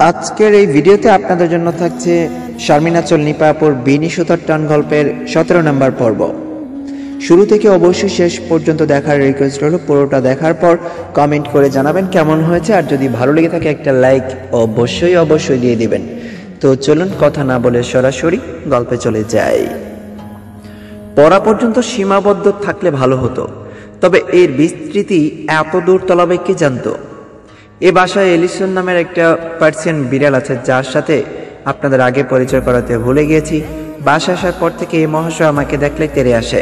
আজকের এই ভিডিওতে আপনাদের জন্য থাকছে শারমিনাচল নিপাপুর বিনি সুতার টান গল্পের সতেরো নম্বর পর্ব। শুরু থেকে অবশ্যই শেষ পর্যন্ত দেখার রিকোয়েস্ট হলো পুরোটা দেখার পর কমেন্ট করে জানাবেন কেমন হয়েছে। আর যদি ভালো লেগে থাকে একটা লাইক অবশ্যই অবশ্যই দিয়ে দিবেন। তো চলুন কথা না বলে সরাসরি গল্পে চলে যাই। পড়া পর্যন্ত সীমাবদ্ধ থাকলে ভালো হতো। তবে এর বিস্তৃতি এত দূর তলাবে কে জানতো? এ বাসায় এলিসন নামের একটা পার্সিয়ান বিড়াল আছে, যার সাথে আপনাদের আগে পরিচয় করাতে ভুলে গিয়েছি। বাসা আসার পর থেকে এই মহাশয় আমাকে দেখলে তেরে আসে।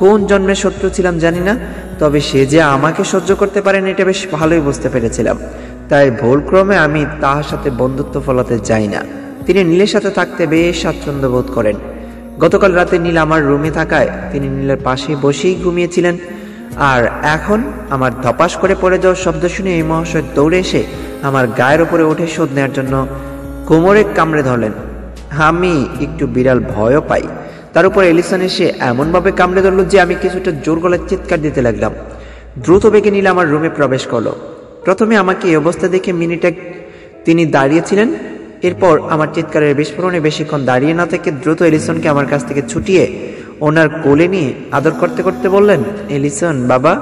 কোন জন্মের শত্রু ছিলাম জানি না, তবে সে যে আমাকে সহ্য করতে পারেন এটা বেশ ভালোই বুঝতে পেরেছিলাম। তাই ভুলক্রমে আমি তাহার সাথে বন্ধুত্ব ফলাতে যাই না। তিনি নীলের সাথে থাকতে বেশ স্বাচ্ছন্দ্য বোধ করেন। গতকাল রাতে নীল আমার রুমে থাকায় তিনি নীলের পাশে বসেই ঘুমিয়েছিলেন। আর এখন আমার ধপাস করে পড়ে যাওয়ার শব্দ শুনে এই মহাশয় দৌড়ে এসে আমার গায়ের উপরে উঠে শোধ নেওয়ার জন্য কোমরে কামড়ে ধরলেন। আমি একটু বিড়াল ভয়ও পাই। তার উপর এলিসন এসে এমনভাবে কামড়ে ধরল যে আমি কিছুটা জোর গলায় চিৎকার দিতে লাগলাম। দ্রুত বেগে নীল আমার রুমে প্রবেশ করল। প্রথমে আমাকে এই অবস্থা দেখে মিনিটে তিনি দাঁড়িয়েছিলেন। এরপর আমার চিৎকারের বিস্ফোরণে বেশিক্ষণ দাঁড়িয়ে না থেকে দ্রুত এলিসনকে আমার কাছ থেকে ছুটিয়ে ওনার কোলে নিয়ে আদর করতে করতে বললেন এলিসন বাবা,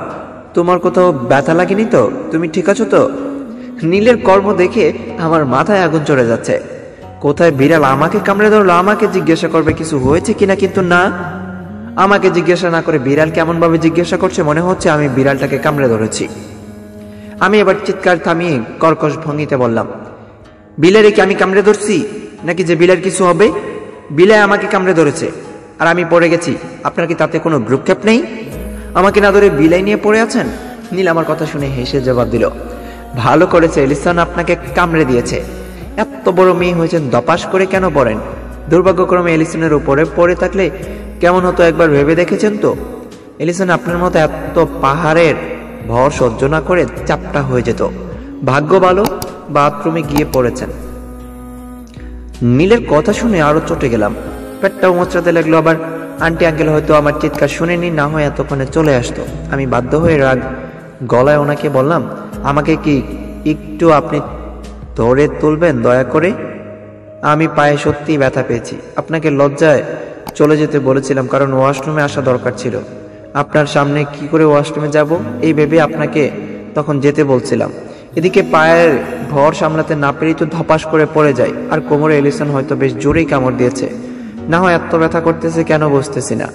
তোমার কোথাও ব্যথা লাগেনি তো? তুমি ঠিক আছো তো? নীলের কর্ম দেখে আমার মাথায় আগুন চড়ে যাচ্ছে। কোথায় বিড়াল আমাকে কামড়ে ধরলো? আমাকে জিজ্ঞাসা করবে কিছু হয়েছে কিনা কিন্তু না। আমাকে জিজ্ঞাসা না করে বিড়াল কেমন ভাবে জিজ্ঞাসা করছে মনে হচ্ছে আমি বিড়ালটাকে কামড়ে ধরেছি। আমি এবার চিৎকার থামিয়ে কর্কশ ভঙ্গিতে বললাম, বিলেরে কি আমি কামড়ে ধরছি? নাকি যে বিলের কিছু হবে? বিলে আমাকে কামড়ে ধরেছে। আর আমি পড়ে গেছি। আপনার কি তাতে কোনো ভ্রুক্ষেপ নেই? আমাকে না ধরে বিলাই নিয়ে পড়ে আছেন? নীল আমার কথা শুনে হেসে জবাব দিল, ভালো করেছে, এলিসান আপনাকে কামড়ে দিয়েছে। এত বড় মেয়ে হয়েছেন, দপাস করে কেন পড়েন? দুর্ভাগ্যক্রমে এলিসনের উপরে পড়ে থাকলে কেমন হতো একবার ভেবে দেখেছেন তো? এলিসন আপনার মতো এত পাহাড়ের ভর সহ্য না করে চাপটা হয়ে যেত। ভাগ্য ভালো, বাথরুমে গিয়ে পড়েছেন। নীলের কথা শুনে আরও চটে গেলাম। পেটটাও মোচড়াতে লাগল আবার। আন্টি আঙ্কেল হয়তো আমার চিৎকার শুনেনি, না হয় এতক্ষণে চলে আসতো। আমি বাধ্য হয়ে রাগ গলায় ওনাকে বললাম, আমাকে কি একটু আপনি ধরে তুলবেন দয়া করে? আমি পায়ে সত্যিই ব্যথা পেয়েছি। আপনাকে লজ্জায় চলে যেতে বলেছিলাম, কারণ ওয়াশরুমে আসা দরকার ছিল। আপনার সামনে কি করে ওয়াশরুমে যাব? এই ভেবে আপনাকে তখন যেতে বলছিলাম। এদিকে পায়ের ভর সামলাতে না পেরেই তো ধপাস করে পড়ে যায়, আর কোমরে এলিসন হয়তো বেশ জোরেই কামড় দিয়েছে। না হয় এত ব্যথা করতেছে কেন বসতেছি না।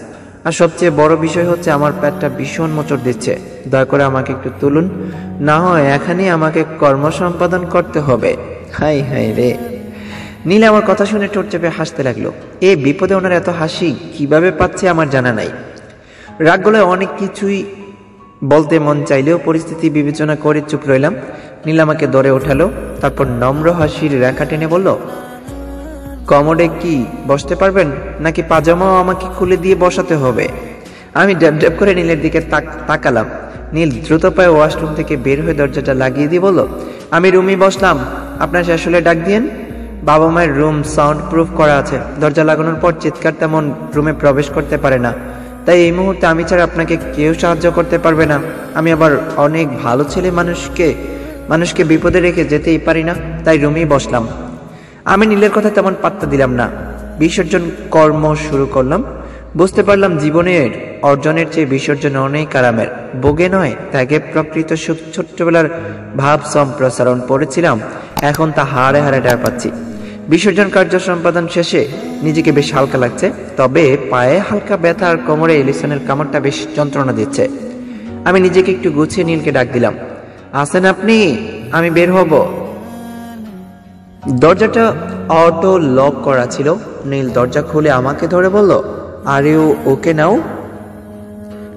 আর সবচেয়ে বড় বিষয় হচ্ছে আমার পেটটা ভীষণ মোচড় দিচ্ছে। দয়া করে আমাকে একটু তুলুন। না হয় এখানেই আমাকে কর্ম সম্পাদন করতে হবে। হাই হাই রে। নীল আমার কথা শুনে ঠোঁট চেপে হাসতে লাগল। এ বিপদে ওনার এত হাসি কীভাবে পাচ্ছে আমার জানা নাই। রাগ গলায় অনেক কিছুই বলতে মন চাইলেও পরিস্থিতি বিবেচনা করে চুপ রইলাম। নীল আমাকে দরে ওঠালো, তারপর নম্র হাসির রেখা টেনে বলল কমোডে কি বসতে পারবেন? নাকি পাজামাও আমাকে খুলে দিয়ে বসাতে হবে? আমি ড্যাব ড্যাব করে নীলের দিকে তাক- তাকালাম। নীল দ্রুত পায়ে ওয়াশরুম থেকে বের হয়ে দরজাটা লাগিয়ে দিয়ে বলল, আমি রুমে বসলাম। আপনার শেষ হলে ডাক দিয়েন। বাবা মায়ের রুম সাউন্ড প্রুফ করা আছে। দরজা লাগানোর পর চিৎকার তেমন রুমে প্রবেশ করতে পারে না। তাই এই মুহূর্তে আমি ছাড়া আপনাকে কেউ সাহায্য করতে পারবে না। আমি আবার অনেক ভালো ছেলে মানুষকে মানুষকে বিপদে রেখে যেতেই পারি না। তাই রুমেই বসলাম। আমি নীলের কথা তেমন পাত্তা দিলাম না। বিসর্জন কর্ম শুরু করলাম। বুঝতে পারলাম জীবনের অর্জনের চেয়ে বিসর্জন অনেক আরামের। বোগে নয়, ত্যাগে প্রকৃত সুখ। ছোট্টবেলার ভাব সম্প্রসারণ পড়েছিলাম। এখন তা হারে হারে ডার পাচ্ছি। বিসর্জন কার্য সম্পাদন শেষে নিজেকে বেশ হালকা লাগছে। তবে পায়ে হালকা ব্যথা আর কোমরে এলিসনের কামড়টা বেশ যন্ত্রণা দিচ্ছে। আমি নিজেকে একটু গুছিয়ে নীলকে ডাক দিলাম। আসেন আপনি? আমি বের হব। দরজাটা অটো লক করা ছিল। নীল দরজা খুলে আমাকে ধরে বলল আর ওকে নাও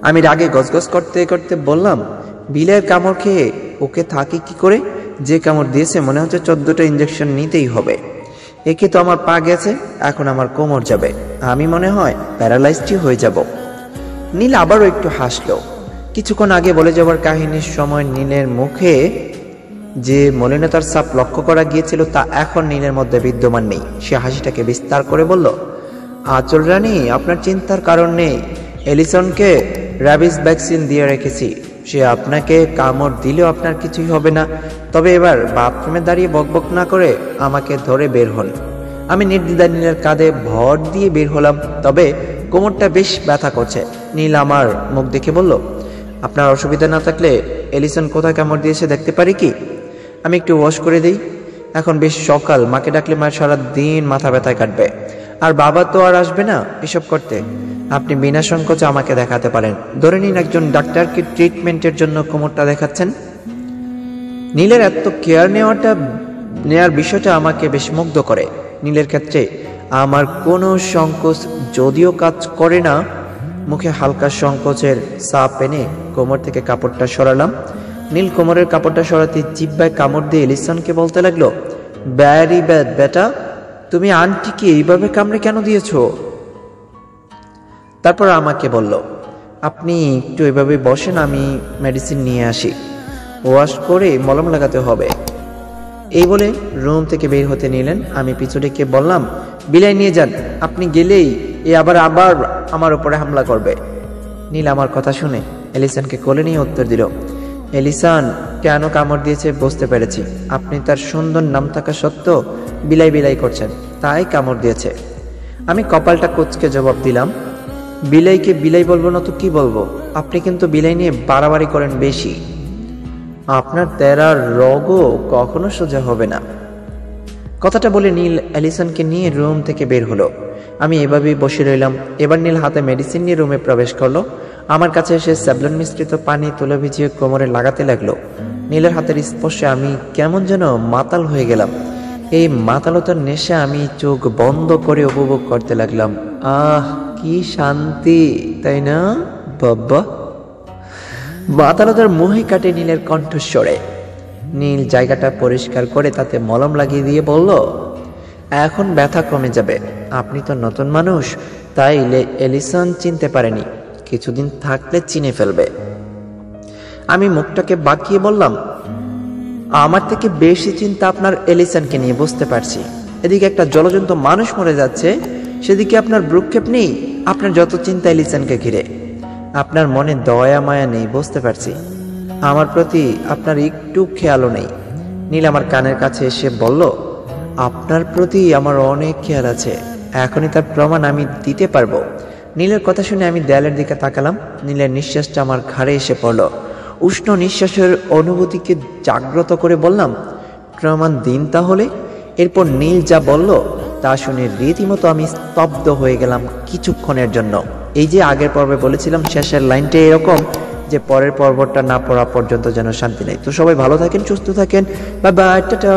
আমি রাগে গজগজ করতে করতে বললাম, বিলের কামড় খেয়ে ওকে থাকি কি করে? যে কামড় দিয়েছে মনে হচ্ছে চোদ্দটা ইঞ্জেকশন নিতেই হবে। একে তো আমার পা গেছে, এখন আমার কোমর যাবে। আমি মনে হয় প্যারালাইজডই হয়ে যাব। নীল আবারও একটু হাসলো। কিছুক্ষণ আগে বলে যাওয়ার কাহিনীর সময় নীলের মুখে যে মলিনতার সাপ লক্ষ্য করা গিয়েছিল তা এখন নীলের মধ্যে বিদ্যমান নেই। সে হাসিটাকে বিস্তার করে বলল, আচল রানী, আপনার চিন্তার কারণ নেই। এলিসনকে র্যাবিস ভ্যাকসিন দিয়ে রেখেছি। সে আপনাকে কামড় দিলেও আপনার কিছুই হবে না। তবে এবার বাথরুমে দাঁড়িয়ে বকবক না করে আমাকে ধরে বের হন। আমি নির্দ্বিধা নীলের কাঁধে ভর দিয়ে বের হলাম। তবে কোমরটা বেশ ব্যথা করছে। নীল আমার মুখ দেখে বলল, আপনার অসুবিধা না থাকলে এলিসন কোথায় কামড় দিয়েছে দেখতে পারি কি? আমি একটু ওয়াশ করে দিই। এখন বেশ সকাল, মাকে ডাকলে মায়ের সারা দিন মাথা ব্যথায় কাটবে। আর বাবা তো আর আসবে না এসব করতে। আপনি বিনা সংকোচে আমাকে দেখাতে পারেন। ধরে নিন একজন ডাক্তারকে ট্রিটমেন্টের জন্য কোমরটা দেখাচ্ছেন। নীলের এত কেয়ার নেওয়াটা নেওয়ার বিষয়টা আমাকে বেশ মুগ্ধ করে। নীলের ক্ষেত্রে আমার কোনো সংকোচ যদিও কাজ করে না, মুখে হালকা সংকোচের সাপ এনে কোমর থেকে কাপড়টা সরালাম। নীল কোমরের কাপড়টা সরাতে জিব্বায় কামড় দিয়ে এলিসনকে বলতে লাগল ব্যারি ব্যাড, বেটা, তুমি আন্টিকে এইভাবে কামড়ে কেন দিয়েছ? তারপর আমাকে বলল, আপনি একটু এভাবে বসেন, আমি মেডিসিন নিয়ে আসি। ওয়াশ করে মলম লাগাতে হবে। এই বলে রুম থেকে বের হতে নিলেন। আমি পিছু ডেকে বললাম, বিলাই নিয়ে যান, আপনি গেলেই এ আবার আবার আমার উপরে হামলা করবে। নীল আমার কথা শুনে এলিসানকে কোলে নিয়ে উত্তর দিল এলিসান কেন কামড় দিয়েছে বুঝতে পেরেছি। আপনি তার সুন্দর নাম থাকা সত্ত্বেও বিলাই বিলাই করছেন, তাই কামড় দিয়েছে। আমি কপালটা কোচকে জবাব দিলাম, বিলাইকে বিলাই বলব না তো কি বলব? আপনি কিন্তু বিলাই নিয়ে বাড়াবাড়ি করেন বেশি। আপনার তেরার রগও কখনো সোজা হবে না। কথাটা বলে নীল অ্যালিসনকে নিয়ে রুম থেকে বের হলো। আমি এভাবেই বসে রইলাম। এবার নীল হাতে মেডিসিন নিয়ে রুমে প্রবেশ করল। আমার কাছে এসে স্যাবলন মিশ্রিত পানি তুলে ভিজিয়ে কোমরে লাগাতে লাগল। নীলের হাতের স্পর্শে আমি কেমন যেন মাতাল হয়ে গেলাম। এই মাতালতার নেশা আমি চোখ বন্ধ করে উপভোগ করতে লাগলাম। আহ, কি শান্তি, তাই না, বাবা? মাতালতার মোহে কাটে নীলের কণ্ঠস্বরে। নীল জায়গাটা পরিষ্কার করে তাতে মলম লাগিয়ে দিয়ে বলল, এখন ব্যথা কমে যাবে। আপনি তো নতুন মানুষ তাই এলিসন চিনতে পারেনি। কিছুদিন থাকলে চিনে ফেলবে। আমি মুখটাকে বাঁকিয়ে বললাম, আমার থেকে বেশি চিন্তা আপনার এলিসনকে নিয়ে, বুঝতে পারছি। এদিকে একটা জলজন্ত মানুষ মরে যাচ্ছে, সেদিকে আপনার ভ্রুক্ষেপ নেই, আপনার যত চিন্তা এলিসনকে ঘিরে। আপনার মনে দয়া, মায়া নেই, বুঝতে পারছি। আমার প্রতি আপনার একটু খেয়ালও নেই। নীল আমার কানের কাছে এসে বলল, আপনার প্রতি আমার অনেক খেয়াল আছে। এখনই তার প্রমাণ আমি দিতে পারব। নীলের কথা শুনে আমি দেয়ালের দিকে তাকালাম। নীলের নিঃশ্বাসটা আমার ঘাড়ে এসে পড়ল। উষ্ণ নিঃশ্বাসের অনুভূতিকে জাগ্রত করে বললাম, প্রমাণ দিন তাহলে। এরপর নীল যা বলল, তা শুনে রীতিমতো আমি স্তব্ধ হয়ে গেলাম কিছুক্ষণের জন্য। এই যে আগের পর্বে বলেছিলাম, শেষের লাইনটা এরকম যে পরের পর্বটা না পড়া পর্যন্ত যেন শান্তি নেই। তো সবাই ভালো থাকেন, সুস্থ থাকেন। বা বাই, টাটা।